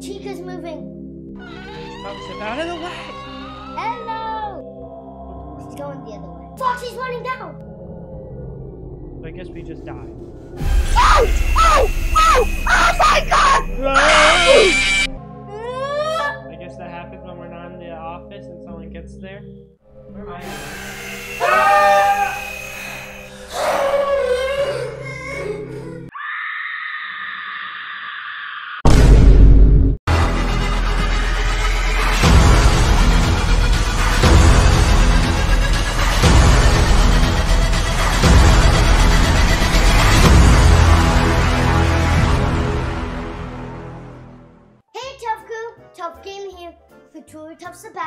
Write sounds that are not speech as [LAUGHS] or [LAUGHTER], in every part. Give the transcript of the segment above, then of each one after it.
Chica's moving. Oh, step out of the way. Hello! She's going the other way. Foxy's running down! So I guess we just died. Oh! Oh! Oh! Oh my god! I guess that happens when we're not in the office and someone gets there. Where am I?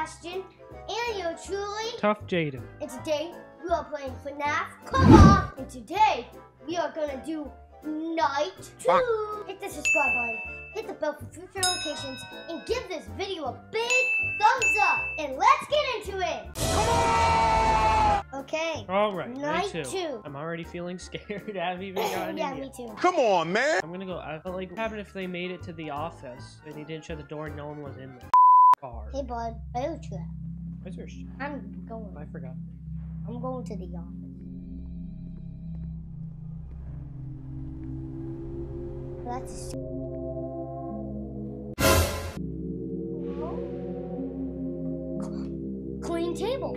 Sebastian and you're truly. TUF Jayden. And today we are playing FNAF Co-op. And today we are gonna do night two. Hit the subscribe button, hit the bell for future notifications, and give this video a big thumbs up. And let's get into it. Okay. All right, Night night two. two. I'm already feeling [LAUGHS] scared. I haven't even [LAUGHS] gotten yeah, me yet. too. Come on, man. I'm gonna go. I felt like what happened if they made it to the office and they didn't shut the door and no one was in the car. Hey, bud. I owe you that. Where's your sh- I'm going. I forgot. I'm going to the office. That's. Clean table.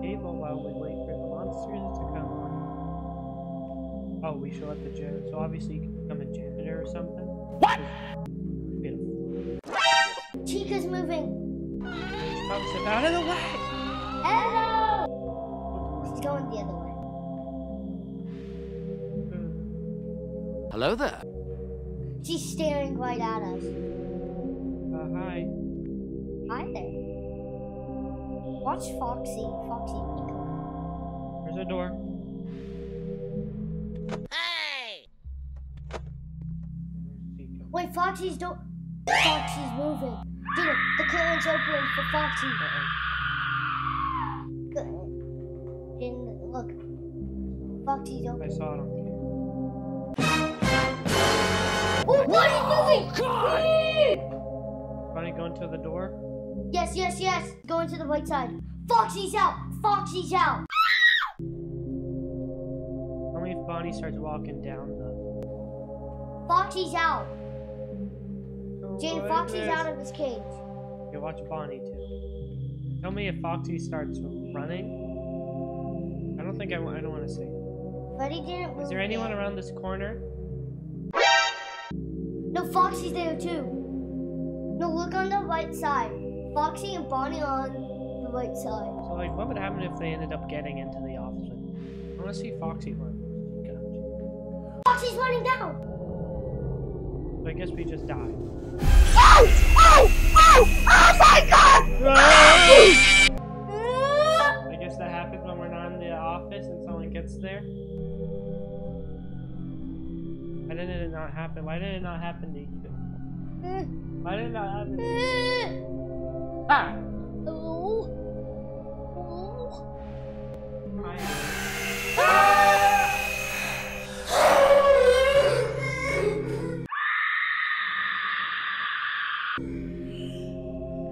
Table while we wait for the monsters to come. Oh, we should let the janitor. So obviously you can become a janitor or something. What? Beautiful. Chica's moving. Oh, step out of the way. Hello! She's going the other way. Hello there. She's staring right at us. Uh, hi. Hi there. Watch Foxy. Foxy. There's a door? Hey! Wait, Foxy's door. Foxy's moving. Dude, the curtain's open for Foxy. And look, Foxy's open. I saw it. Oh, Bonnie's moving! Bonnie, go into the door. Yes, yes, yes. Going to the right side. Foxy's out. Foxy's out. Only if Bonnie starts walking down the. Foxy's out. Jane, Foxy's out of his cage. Okay, watch Bonnie too. Tell me if Foxy starts running. I don't think I, I don't want to see. But he didn't. Is there anyone around this corner? No, Foxy's there too. No, look on the right side. Foxy and Bonnie on the right side. So like, what would happen if they ended up getting into the office? I want to see Foxy run. Gotcha. Foxy's running down. So I guess we just died. Oh! Oh! Oh! Oh my God! I guess that happens when we're not in the office and someone gets there. Why did it not happen? Why did it not happen to you? Why did it not happen to you? Ah! Oh. Oh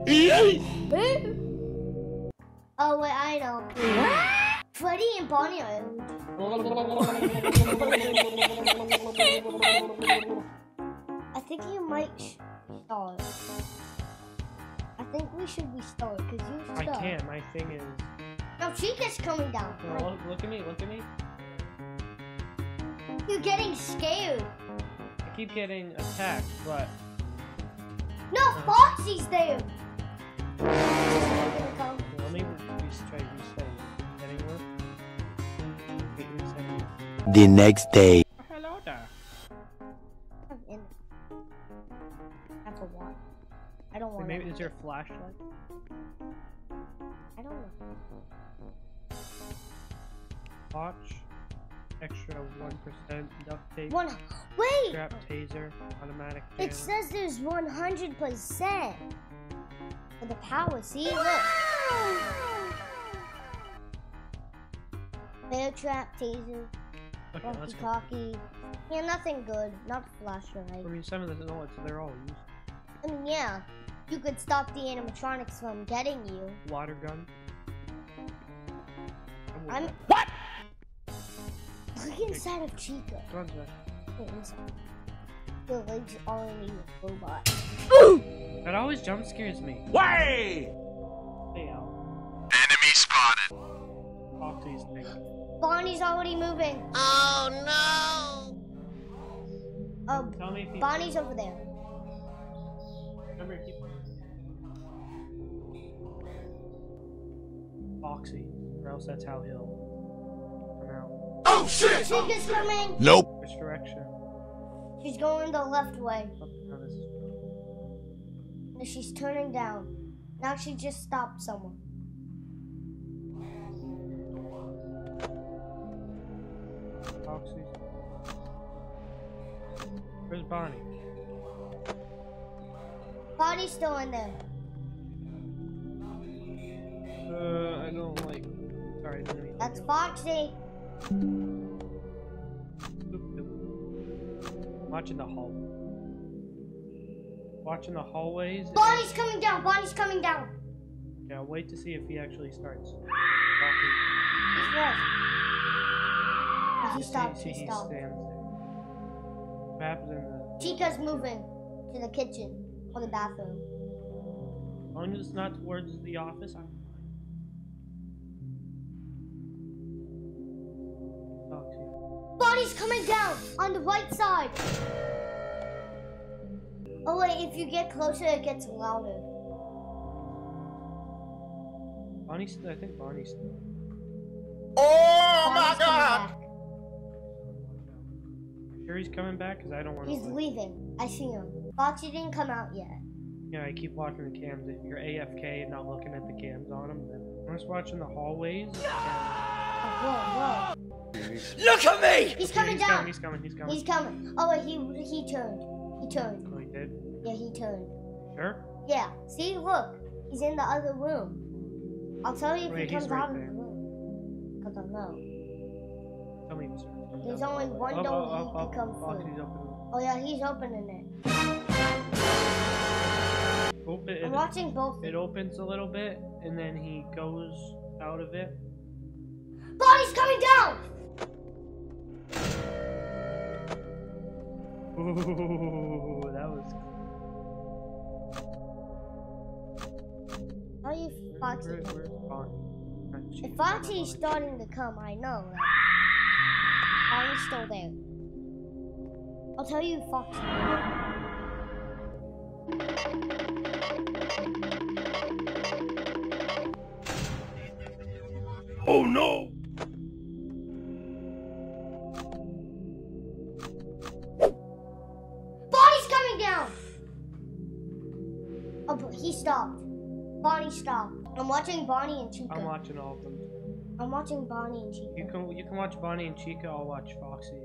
[LAUGHS] Oh, wait, I know. Freddy and Bonnie are. I think you might start. I think we should restart because you I can't. My thing is. No, Chica's coming down. No, look, look at me. Look at me. You're getting scared. I keep getting attacked, but No, uh-huh. Foxy's there. The next day. Hello there. I'm in. That's a one. I don't Wait, want. maybe is there a flashlight? I don't know. Watch. Extra one percent duct tape. One. Wait. Strap taser. Automatic. It says there's 100% for the power. See, look. Bear trap, taser, Okay, walkie go. Yeah, nothing good. Not flashlight. I mean, some of the it's they're all used. I mean, yeah. You could stop the animatronics from getting you. Water gun. I'm. What? [LAUGHS] Look inside of Chica. Back. Wait, inside. The legs already a robot. That always jump scares me. Way! Stay out. Enemy spotted. Foxy's thing. Bonnie's already moving. Oh no! Oh, Tell me. Bonnie's over there. Remember, keep. Foxy, or else that's how he'll come out. Oh shit! Chica's coming. Nope. Which direction? She's going the left way. No, this is. And she's turning down. Now she just stopped someone. Foxy. Where's Bonnie? Bonnie's still in there. Uh, I don't like. Sorry, I didn't mean to That's Foxy. Watching the hall. Watching the hallways. Bonnie's coming down. Bonnie's coming down. Yeah, wait to see if he actually starts. [LAUGHS] Walking. He's left. He. See, He he there. What happens in the? Chica's moving to the kitchen or the bathroom. As long as it's not towards the office, I'm Bonnie's coming down on the right side. Oh wait, if you get closer, it gets louder. Bonnie's. I think Bonnie's. Oh my Bonnie's coming god! Sure, he's coming back because I don't want He's to. leaving. I see him. Foxy didn't come out yet. Yeah, I keep watching the cams. If you're AFK and not looking at the cams on him, then I'm just watching the hallways. Oh, whoa, whoa. Look at me! He's coming he's down. coming. He's coming. He's coming. He's coming. Oh wait, he he turned. He turned. Oh, he did. Yeah, he turned. Sure. Yeah. See, look. He's in the other room. I'll tell you if Wait, he comes right out of there. the room. Cause I know. Tell me if he's There's only one Up, door up, he up, can come Foxy's through. open. Oh yeah, he's opening it. Open. I'm It, watching both. it opens a little bit, and then he goes out of it. Bonnie's coming down. Ooh, that was. How you Where, Foxy? where, where's Bonnie? She- If Foxy's starting to come, I know. That Bonnie's still there. I'll tell you, Foxy. Oh no! Oh, but he stopped. Bonnie stopped. I'm watching Bonnie and Chica. I'm watching all of them. I'm watching Bonnie and Chica. You can you can watch Bonnie and Chica. I'll watch Foxy.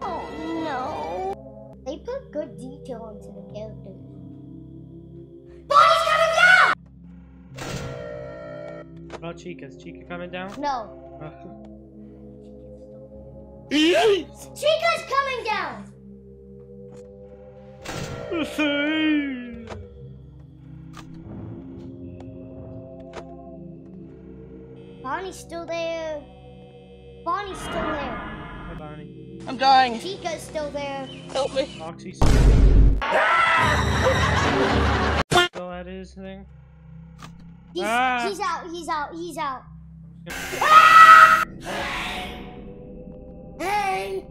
Oh no! They put good detail into the characters. Bonnie's coming down! What about Chica? Is Chica coming down? No. [LAUGHS] Uh, Chica's coming down! Bonnie's still there. Bonnie's still there. Hi, Bonnie. I'm dying. Chica's still there. Help me. Foxy's still at his thing. He's, Ah. he's out, he's out, he's out. Hey!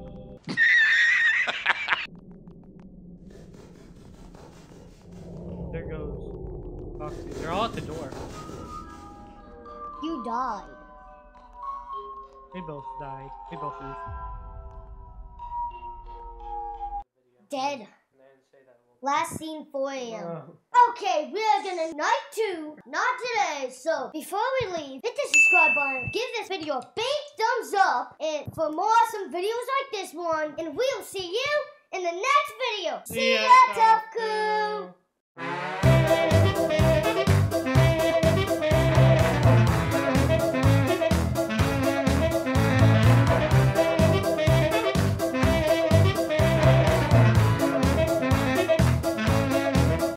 There goes Foxy. They're all at the door. You died. They both died. They both leave. Dead. And then say that Last seen 4 a.m. Oh. Okay, we are gonna night two, not today. So before we leave, hit the subscribe button, give this video a big thumbs up, and for more awesome videos like this one, and we'll see you in the next video. See, ya, TUF Crew.